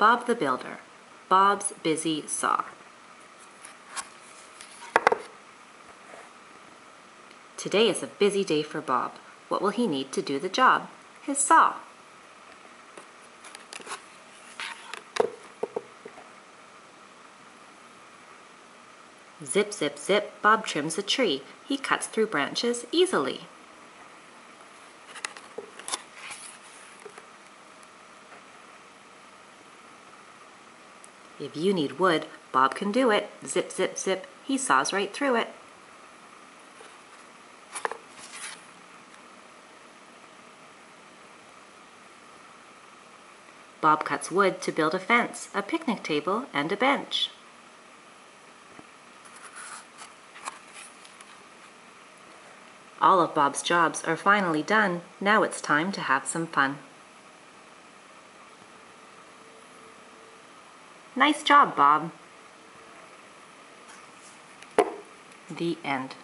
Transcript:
Bob the Builder, Bob's Busy Saw. Today is a busy day for Bob. What will he need to do the job? His saw. Zip, zip, zip, Bob trims a tree. He cuts through branches easily. If you need wood, Bob can do it. Zip, zip, zip, he saws right through it. Bob cuts wood to build a fence, a picnic table, and a bench. All of Bob's jobs are finally done. Now it's time to have some fun. Nice job, Bob. The end.